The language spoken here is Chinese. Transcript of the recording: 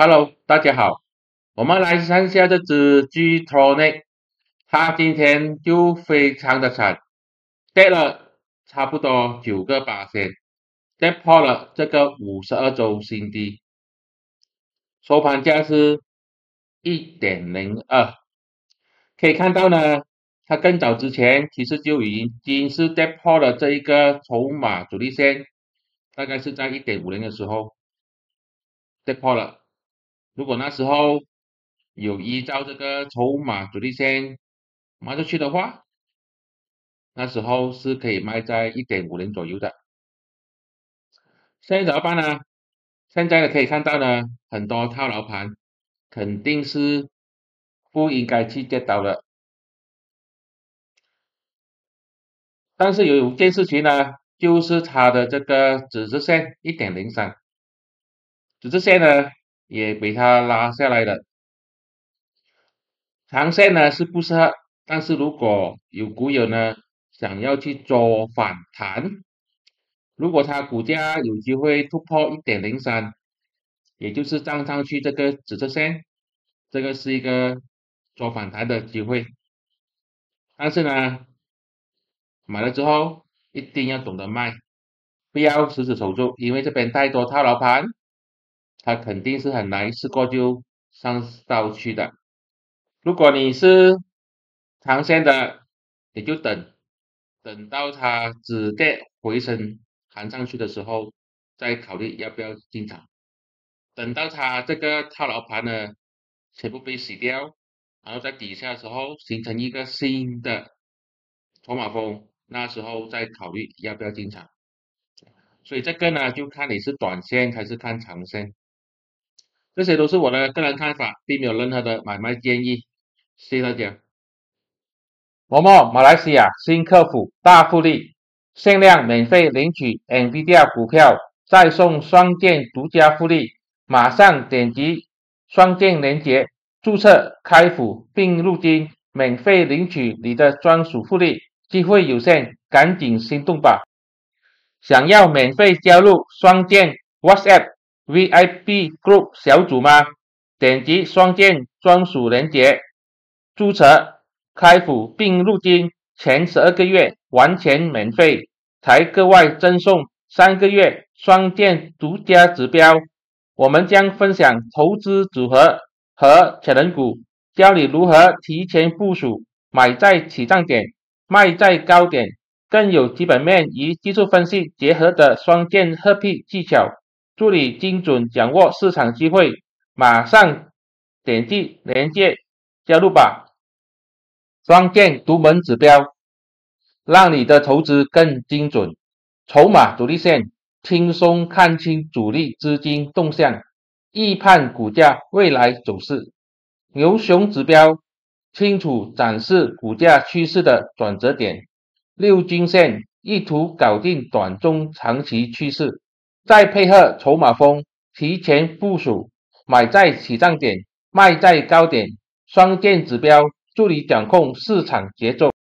Hello，大家好，我们来看一下这只 G Tronic，它今天就非常的惨，跌了差不多九个八千，跌破了这个五十二周新低，收盘价是一点零二，可以看到呢，它更早之前其实就已经是跌破了这一个筹码阻力线，大概是在一点五零的时候跌破了。如果那时候有依照这个筹码主力线卖出去的话，那时候是可以卖在一点五零左右的。现在怎么办呢？现在呢可以看到呢，很多套牢盘肯定是不应该去接刀的。但是有一件事情呢，就是它的这个指示线一点零三，指示线呢。也被它拉下来了，长线呢是不适合，但是如果有股友呢想要去做反弹，如果它股价有机会突破一点零三，也就是站上去这个紫色线，这个是一个做反弹的机会，但是呢，买了之后一定要懂得卖，不要死死守住，因为这边太多套牢盘。它肯定是很难一次过就上到去的。如果你是长线的，你就等，等到它止跌回升弹上去的时候，再考虑要不要进场。等到它这个套牢盘呢全部被洗掉，然后在底下的时候形成一个新的筹码峰，那时候再考虑要不要进场。所以这个呢，就看你是短线还是看长线。这些都是我的个人看法，并没有任何的买卖建议。谢谢大家。某某马来西亚新客户大福利，限量免费领取 NVIDIA 股票，再送双剑独家福利。马上点击双剑链接注册开户并入金，免费领取你的专属福利。机会有限，赶紧行动吧！想要免费加入双剑 WhatsApp？V I P Group 小组吗？点击双键专属链接，注册开户并入金，前十二个月完全免费，才格外赠送三个月双键独家指标。我们将分享投资组合和潜能股，教你如何提前部署，买在起涨点，卖在高点，更有基本面与技术分析结合的双键合璧技巧。助你精准掌握市场机会，马上点击连接加入吧！双键独门指标，让你的投资更精准。筹码主力线，轻松看清主力资金动向，预判股价未来走势。牛熊指标，清楚展示股价趋势的转折点。六均线，意图搞定短中长期趋势。再配合筹码峰，提前部署，买在起涨点，卖在高点，双剑指标助力掌控市场节奏。